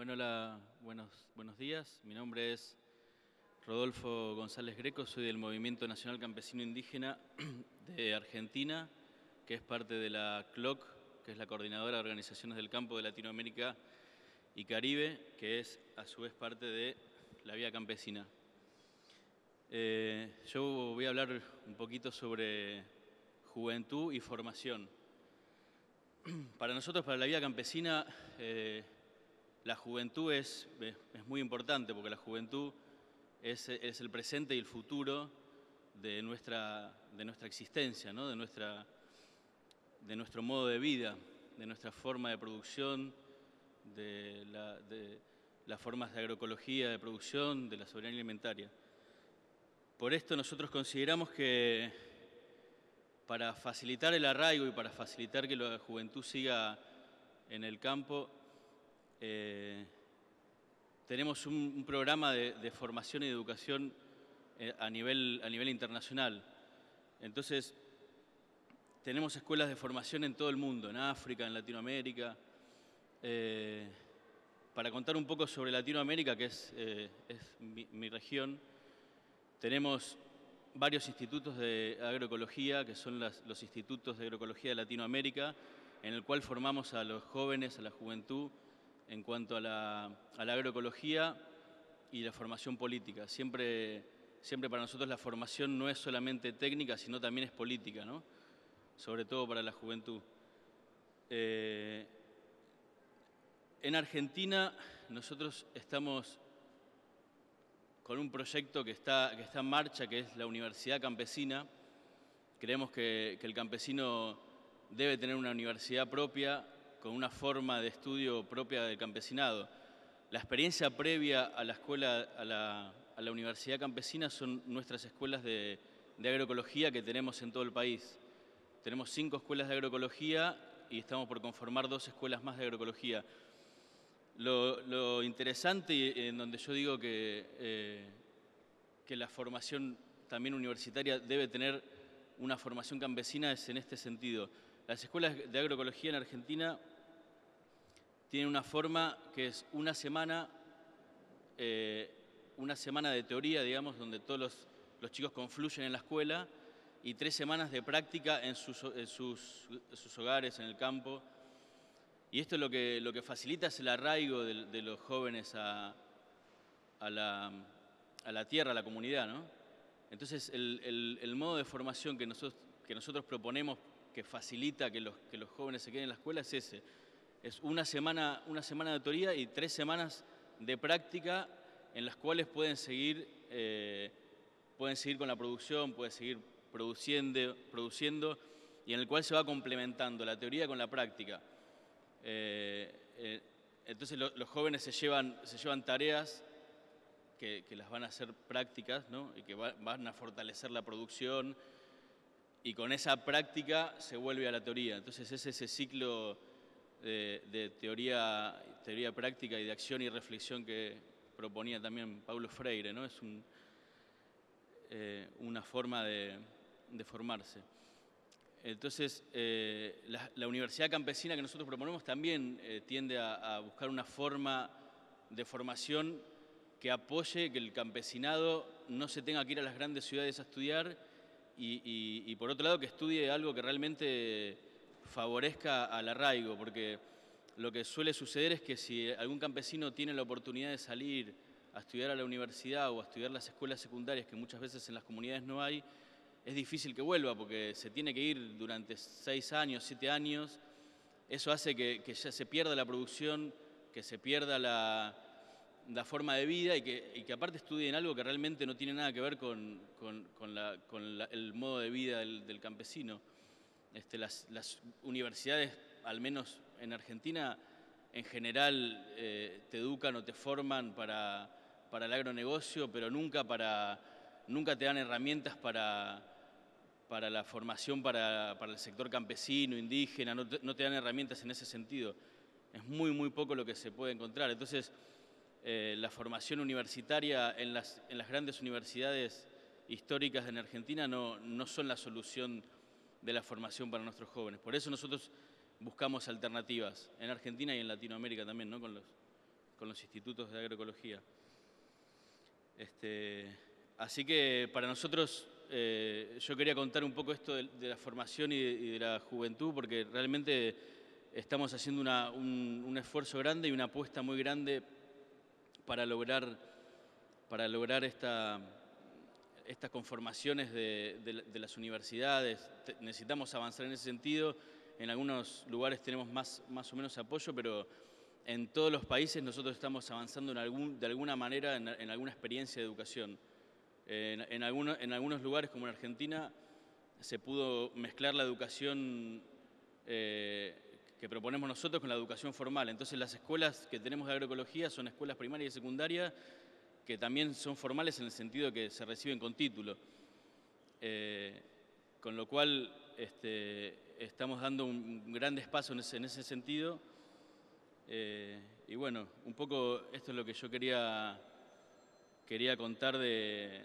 Bueno, hola, buenos, días. Mi nombre es Rodolfo González Greco, soy del Movimiento Nacional Campesino Indígena de Argentina, que es parte de la CLOC, que es la Coordinadora de Organizaciones del Campo de Latinoamérica y Caribe, que es a su vez parte de la Vía Campesina. Eh, yo voy a hablar un poquito sobre juventud y formación. Para nosotros, para la Vía Campesina, eh, la juventud es, es muy importante porque la juventud es, el presente y el futuro de nuestra, de nuestra existencia, de, nuestra, de nuestro modo de vida, de nuestra forma de producción, de, las formas de agroecología de producción, de la soberanía alimentaria. Por esto nosotros consideramos que para facilitar el arraigo y para facilitar que la juventud siga en el campo, eh, tenemos un, programa de, formación y educación eh, a nivel, a nivel internacional. Entonces, tenemos escuelas de formación en todo el mundo, en África, en Latinoamérica. Eh, para contar un poco sobre Latinoamérica, que es, eh, mi, región, tenemos varios institutos de agroecología, que son los institutos de agroecología de Latinoamérica, en el cual formamos a los jóvenes, a la juventud, en cuanto a la, agroecología y la formación política. Siempre, siempre para nosotros la formación no es solamente técnica, sino también es política, ¿no? sobre todo para la juventud. Eh, en Argentina nosotros estamos con un proyecto que está, que está en marcha, que es la Universidad Campesina. Creemos que, que el campesino debe tener una universidad propia con una forma de estudio propia del campesinado. La experiencia previa a la escuela, a la, Universidad Campesina son nuestras escuelas de, agroecología que tenemos en todo el país. Tenemos cinco escuelas de agroecología y estamos por conformar dos escuelas más de agroecología. Lo, interesante en donde yo digo que, eh, que la formación también universitaria debe tener una formación campesina es en este sentido. Las escuelas de agroecología en Argentina tienen una forma que es una semana, eh, una semana de teoría, digamos, donde todos los, chicos confluyen en la escuela y tres semanas de práctica en sus, hogares, en el campo. Y esto es lo que, lo que facilita es el arraigo de, los jóvenes a, la, tierra, a la comunidad. ¿no? Entonces, el, modo de formación que nosotros, que nosotros proponemos que facilita que los, que los jóvenes se queden en la escuela es ese. Es una semana, una semana de teoría y tres semanas de práctica en las cuales pueden seguir, eh, pueden seguir con la producción, pueden seguir produciendo, produciendo y en el cual se va complementando la teoría con la práctica. Eh, eh, entonces los jóvenes se llevan, se llevan tareas que, las van a hacer prácticas ¿no? y que van a fortalecer la producción, y con esa práctica se vuelve a la teoría. Entonces es ese ciclo de, teoría, teoría práctica y de acción y reflexión que proponía también Paulo Freire, ¿no? Es eh, una forma de, formarse. Entonces, eh, la, Universidad Campesina que nosotros proponemos también eh, tiende a, buscar una forma de formación que apoye que el campesinado no se tenga que ir a las grandes ciudades a estudiar, y, por otro lado que estudie algo que realmente favorezca al arraigo, porque lo que suele suceder es que si algún campesino tiene la oportunidad de salir a estudiar a la universidad o a estudiar las escuelas secundarias, que muchas veces en las comunidades no hay, es difícil que vuelva porque se tiene que ir durante seis años, siete años. Eso hace que ya se pierda la producción, que se pierda la, forma de vida y que, que, aparte estudien algo que realmente no tiene nada que ver con, el modo de vida del, campesino. Este, las, universidades, al menos en Argentina, en general eh, te educan o te forman para, el agronegocio, pero nunca, para, nunca te dan herramientas para, para la formación para, el sector campesino, indígena, no te, no te dan herramientas en ese sentido. Es muy, muy poco lo que se puede encontrar. Entonces, eh, la formación universitaria en las, en las, grandes universidades históricas en Argentina no, no son la solución de la formación para nuestros jóvenes. Por eso nosotros buscamos alternativas en Argentina y en Latinoamérica también, ¿no? con, los, con los institutos de agroecología. Este, así que para nosotros, eh, yo quería contar un poco esto de, la formación y de, la juventud, porque realmente estamos haciendo un, esfuerzo grande y una apuesta muy grande para lograr, para lograr esta, estas conformaciones de, las universidades. necesitamos avanzar en ese sentido. En algunos lugares tenemos más, más o menos apoyo, pero en todos los países nosotros estamos avanzando en algún, de alguna manera en, alguna experiencia de educación. En, algunos lugares, como en Argentina, se pudo mezclar la educación eh, que proponemos nosotros con la educación formal. Entonces las escuelas que tenemos de agroecología son escuelas primarias y secundarias que también son formales en el sentido de que se reciben con título. Eh, con lo cual este, estamos dando un, gran espacio en ese sentido eh, y bueno, un poco esto es lo que yo quería, quería contar de,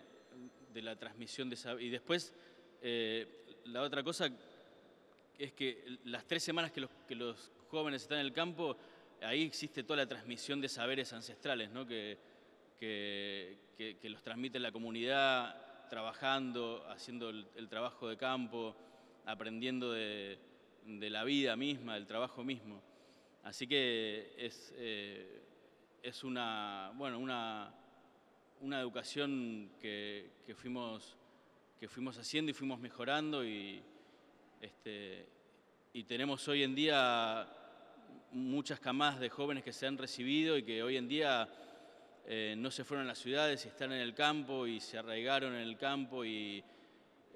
la transmisión de esa... Y después, eh, la otra cosa es que las tres semanas que los, que los jóvenes están en el campo, ahí existe toda la transmisión de saberes ancestrales, ¿no? que, que, los transmite la comunidad, trabajando, haciendo el, trabajo de campo, aprendiendo de, la vida misma, del trabajo mismo. Así que es, eh, es una, bueno, una, una educación que, fuimos, que fuimos haciendo y fuimos mejorando y, este, y tenemos hoy en día muchas camadas de jóvenes que se han recibido y que hoy en día eh, no se fueron a las ciudades y están en el campo y se arraigaron en el campo y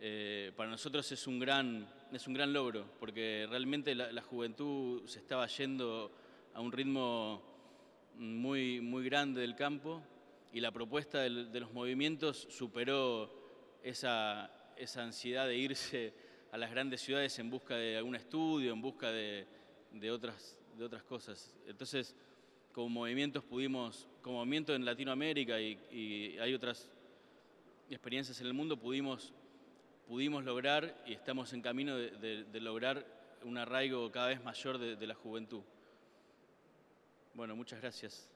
eh, para nosotros es un, gran, es un gran logro, porque realmente la, juventud se estaba yendo a un ritmo muy, muy grande del campo y la propuesta de, los movimientos superó esa, esa, ansiedad de irse a las grandes ciudades en busca de algún estudio, en busca de, otras, de otras cosas. Entonces, como movimientos pudimos, movimiento en Latinoamérica y hay otras experiencias en el mundo, pudimos pudimos lograr y estamos en camino de, lograr un arraigo cada vez mayor de la juventud. Bueno, muchas gracias.